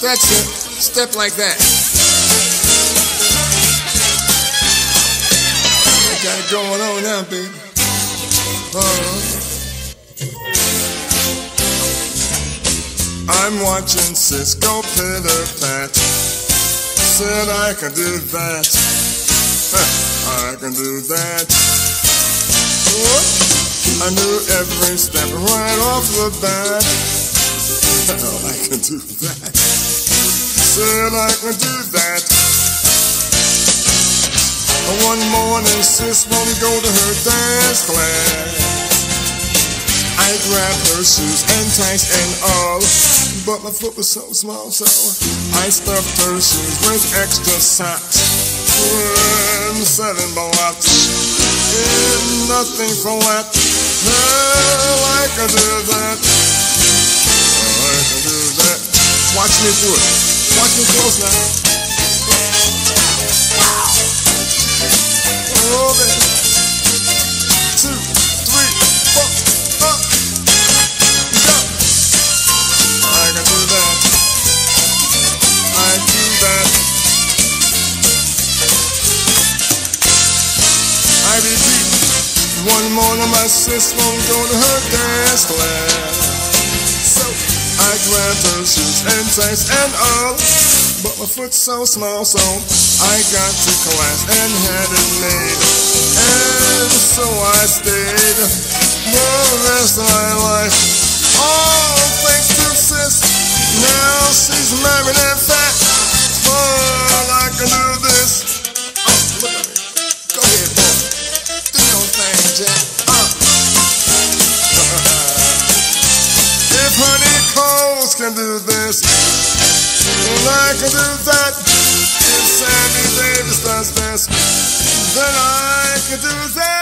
That's it. Step like that. I got it going on now, baby. Uh-huh. I'm watching sis go pitter pat. Said I can do that. I can do that. I knew every step right off the bat. I can do that. Said I can do that. One morning, sis won't go to her dance class. I grabbed her shoes and ties and all, but my foot was so small, so I stuffed her shoes with extra socks and seven blocks. And nothing for that. Well, I can do that. I do that. Watch me do it. Watch me close now. Oh, baby. One morning my sis won't go to her dance class. I shoes and ties and all. But my foot's so small, so I got to class and had it made. And so I stayed the rest of my life. All thanks to sis. Now she's married and fat. But I can do this. Oh, look at me. Go ahead, boy. Do your thing, Jack. Can do this, then I can do that. If Sammy Davis does this, then I can do that.